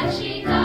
that she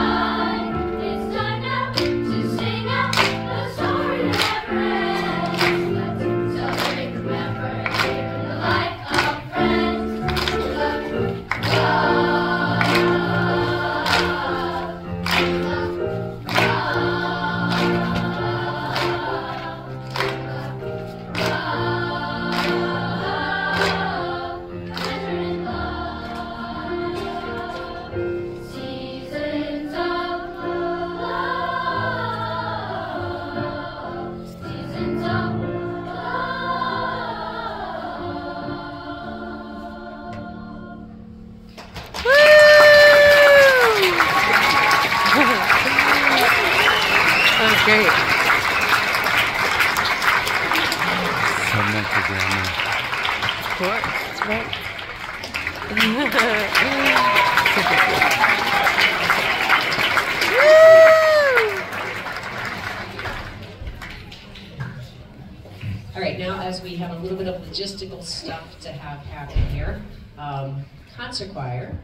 was great. Someone for grandma. Of course, right? All right, now as we have a little bit of logistical stuff to have happen here, um, concert choir